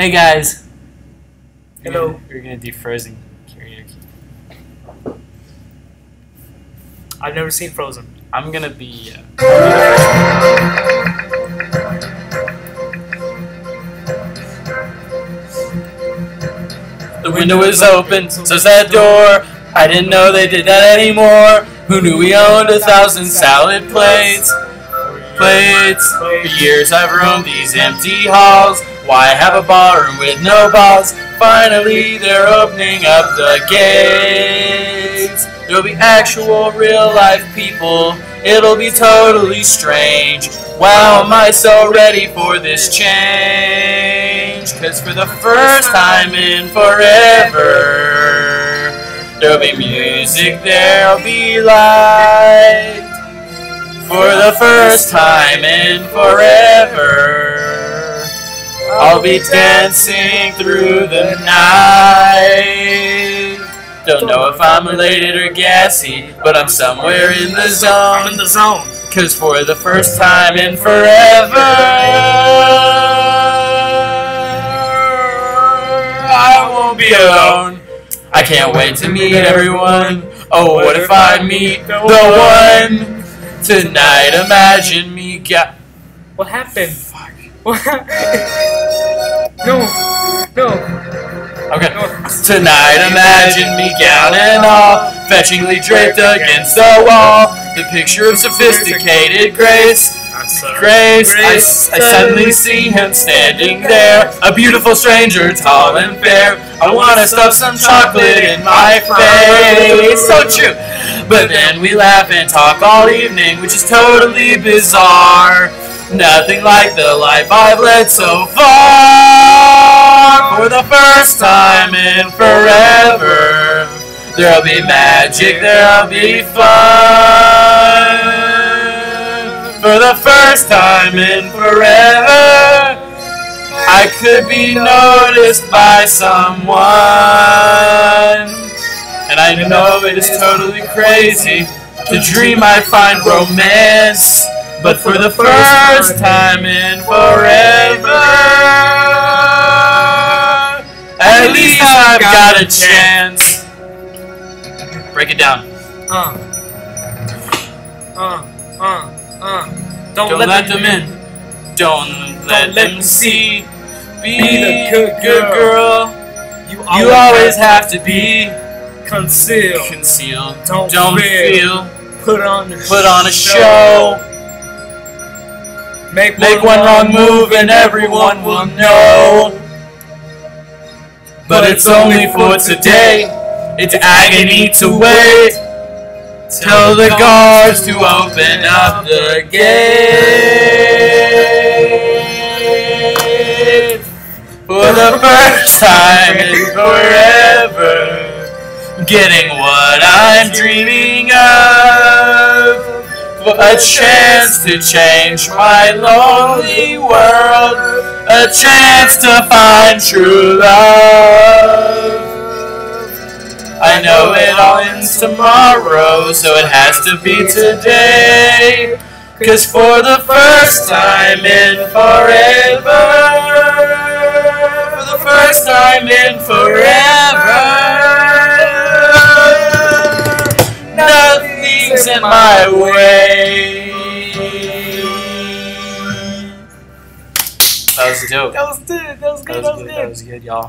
Hey guys. We're Hello. gonna- We're gonna do Frozen karaoke. I've never seen Frozen. I'm gonna be. Uh, the window is open, so's that door. I didn't know they did that anymore. Who knew we owned a thousand salad plates? Plates. For years I've roamed these empty halls. Why have a barroom with no balls? Finally, they're opening up the gates. There'll be actual real life people. It'll be totally strange. Wow, am I so ready for this change? Cause for the first time in forever, there'll be music, there'll be light. For the first time in forever, I'll be dancing through the night. Don't know if I'm elated or gassy, but I'm somewhere in the I'm zone. in the zone. Cause for the first time in forever, I won't be alone. I can't wait to meet everyone. Oh, what if I meet the one tonight? Imagine me What happened? No. No. Okay. Tonight, imagine me gown and all, fetchingly draped against the wall. The picture of sophisticated grace. Grace, I, I suddenly see him standing there, a beautiful stranger, tall and fair. I wanna stuff some chocolate in my face, so true. But then we laugh and talk all evening, which is totally bizarre. Nothing like the life I've led so far. For the first time in forever, there'll be magic, there'll be fun. For the first time in forever, I could be noticed by someone. And I know it is totally crazy to dream I find romance. But for the first time in forever, at least I've got a chance. Break it down. Uh. Uh. Uh. Uh. Don't, Don't let them in. Don't let let them see. Be Be the good good girl. You You always have to be conceal. concealed. Don't Don't feel. feel. Put on. a Put on a show. Make, Make one wrong move and everyone will know. But it's only for today. It's agony to wait. Tell the guards to open up the gate. For the first time in forever. Getting what I'm dreaming of. A chance to change my lonely world. A chance to find true love. I know it all ends tomorrow, so it has to be today. Cause for the first time in forever, for the first time in forever, nothing's in my way. Was dope. That was good. That was good. That was good. That was good, y'all.